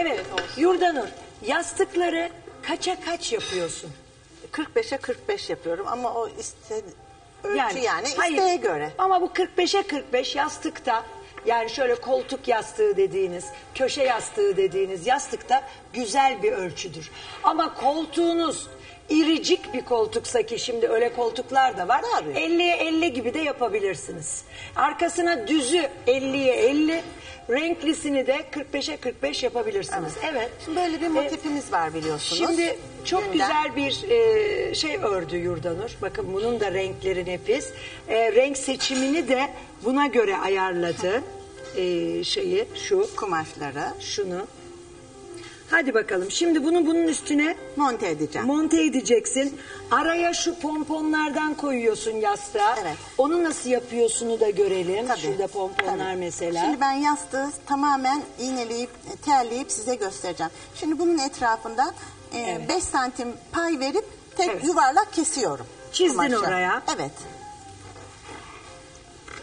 Evet, Yurdanur, yastıkları kaça kaç yapıyorsun? 45'e 45 yapıyorum ama o iste, ölçü yani, hayır. isteğe göre. Ama bu 45'e 45 yastıkta yani şöyle koltuk yastığı dediğiniz, köşe yastığı dediğiniz yastıkta güzel bir ölçüdür. Ama koltuğunuz iricik bir koltuksa ki şimdi öyle koltuklar da var. Tabii. 50'ye 50 gibi de yapabilirsiniz. Arkasına düzü 50'ye 50, renklisini de 45'e 45 yapabilirsiniz. Evet. Şimdi böyle bir motifimiz var biliyorsunuz. Şimdi çok Günden. güzel bir e, şey ördü Yurdanur. Bakın bunun da renkleri nefis. E, renk seçimini de buna göre ayarladı. E, şeyi şu kumaşları şunu. Hadi bakalım. Şimdi bunu bunun üstüne monte edeceğim. monte edeceksin. Araya şu pomponlardan koyuyorsun yastığa. Evet. Onu nasıl yapıyorsunu da görelim. Tabii, Şurada pomponlar tabii. mesela. Şimdi ben yastığı tamamen iğneleyip, terleyip size göstereceğim. Şimdi bunun etrafında 5 Evet. santim pay verip tek Evet. yuvarlak kesiyorum. Çizdin kumaşı. oraya. Evet.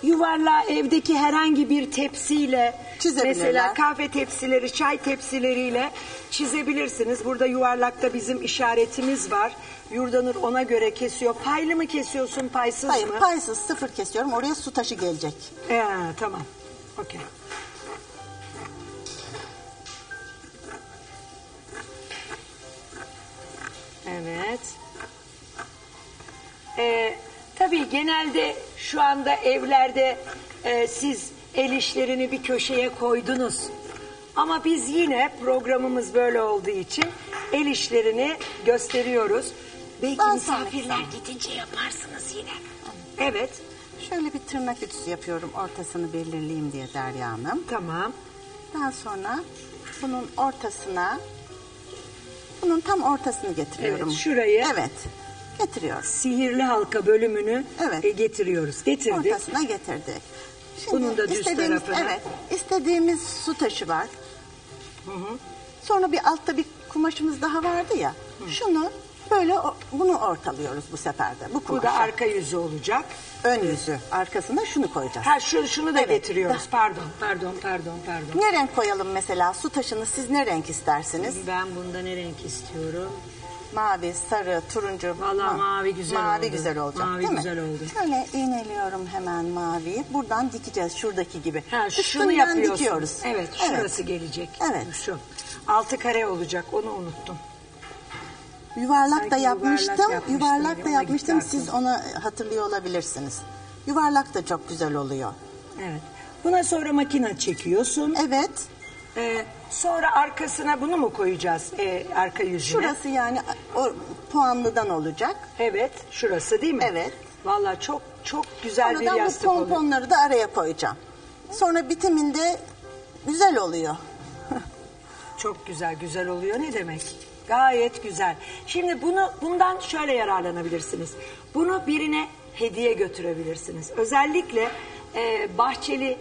Yuvarlağı evdeki herhangi bir tepsiyle mesela kahve tepsileri, çay tepsileriyle çizebilirsiniz. Burada yuvarlakta bizim işaretimiz var. Yurdanur ona göre kesiyor. Paylı mı kesiyorsun, paysız Hayır mı? paysız sıfır kesiyorum. Oraya su taşı gelecek. Ee, tamam. Okey. Evet. Ee, tabii genelde şu anda evlerde e, siz el işlerini bir köşeye koydunuz. Ama biz yine programımız böyle olduğu için el işlerini gösteriyoruz. Belki Daha misafirler gidince yaparsınız yine. Evet, Şöyle bir tırnak ütüsü yapıyorum ortasını belirleyeyim diye Derya Hanım. tamam. Daha sonra bunun ortasına bunun tam ortasını getiriyorum. Evet, şurayı- Evet. Getiriyoruz. sihirli halka bölümünü Evet. e, getiriyoruz. Getirdik. Ortasına getirdik. Bunun da düz istediğimiz, tarafına. Evet. istediğimiz su taşı var. Sonra bir altta bir kumaşımız daha vardı ya. Şunu böyle o- bunu ortalıyoruz bu sefer de. Bu Bu kumaşı. da arka yüzü olacak. ön yüzü. Arkasına şunu koyacağız. Ha şu, şunu da Evet. getiriyoruz. Pardon, pardon, pardon, pardon. Ne renk koyalım mesela? Su taşını siz ne renk istersiniz? Ben bunda ne renk istiyorum? Mavi, sarı, turuncu. Vallahi mavi güzel mavi oldu. güzel olacak Mavi değil güzel mi? oldu. Şöyle iğneliyorum hemen maviyi. Buradan dikeceğiz şuradaki gibi. Ha şunu yapıyorsun. dikiyoruz. Evet, şurası gelecek. Evet. Şu. Altı kare olacak, onu unuttum. Yuvarlak Sanki da yuvarlak yapmıştım. Yuvarlak gibi, da ona yapmıştım. Siz onu hatırlıyor olabilirsiniz. Yuvarlak da çok güzel oluyor. Evet. Buna sonra makine çekiyorsun. Evet. Ee, sonra arkasına bunu mu koyacağız? Ee, arka yüzüne. Şurası yani o puanlıdan olacak. Evet, şurası değil mi? Evet. Vallahi çok çok güzel bir Sonradan bu yastık oluyor. pomponları da araya koyacağım. Sonra bitiminde güzel oluyor. Çok güzel, güzel oluyor ne demek? Gayet güzel. Şimdi bunu bundan şöyle yararlanabilirsiniz. Bunu birine hediye götürebilirsiniz. Özellikle e, bahçeli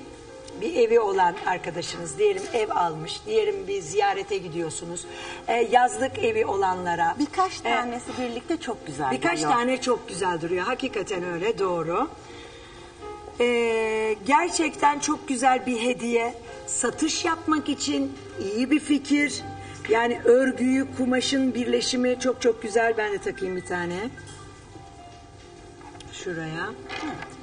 bir evi olan arkadaşınız diyelim ev almış, diyelim bir ziyarete gidiyorsunuz. E, yazlık evi olanlara. Birkaç e, tanesi birlikte çok güzel Birkaç duruyor. tane çok güzel duruyor. Hakikaten öyle doğru. Ee, gerçekten çok güzel bir hediye. Satış yapmak için iyi bir fikir. Yani örgüyü, kumaşın birleşimi çok çok güzel. Ben de takayım bir tane. Şuraya. Evet.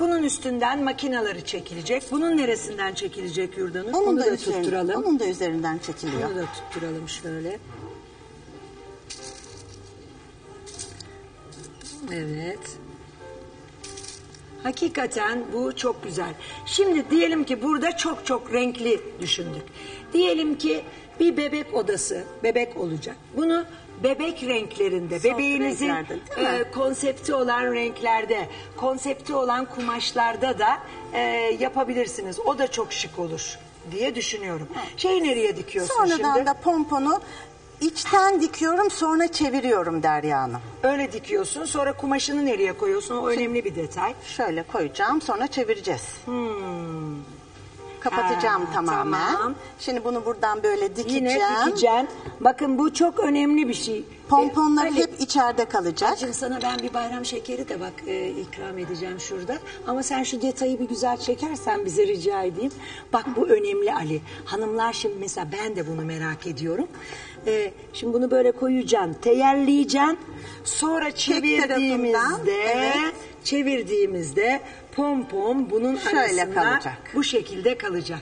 Bunun üstünden makinaları çekilecek. Bunun neresinden çekilecek Yurdanur? Onun Onu da, da üzerinde- tutturalım. Onun da üzerinden çekiliyor. Bunu da tutturalım şöyle. Evet. Hakikaten bu çok güzel. Şimdi diyelim ki burada çok çok renkli düşündük. Diyelim ki bir bebek odası, bebek olacak. Bunu bebek renklerinde, Soft bebeğinizin renklerde, e, konsepti olan renklerde, konsepti olan kumaşlarda da e, yapabilirsiniz. O da çok şık olur diye düşünüyorum. Şeyi nereye dikiyorsun Sonradan şimdi? da pomponu içten dikiyorum sonra çeviriyorum Derya Hanım. Öyle dikiyorsun. Sonra kumaşını nereye koyuyorsun? O önemli bir detay. Şöyle koyacağım sonra çevireceğiz. Kapatacağım Ha, tamamen. tamam. Şimdi bunu buradan böyle dikeceğim. Yine dikeceğim. Bakın bu çok önemli bir şey. Pomponlar Ee, Ali, hep içeride kalacak. Acım sana ben bir bayram şekeri de bak e, ikram edeceğim şurada. Ama sen şu detayı bir güzel çekersen bize rica edeyim. Bak bu önemli Ali. Hanımlar şimdi mesela ben de bunu merak ediyorum. E, şimdi bunu böyle koyacaksın, teyerleyeceksin. Sonra çevirdiğimizde, tarafından, evet. Çevirdiğimizde pompon bunun Şöyle arasında kalacak. bu şekilde kalacak.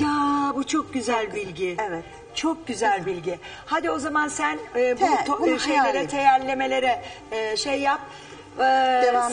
Ya bu çok güzel bilgi. Evet. Çok güzel bilgi. Hadi o zaman sen e, bu Te- to- bunu e, şeylere, ayarlayayım. teyerlemelere e, şey yap. E, Devam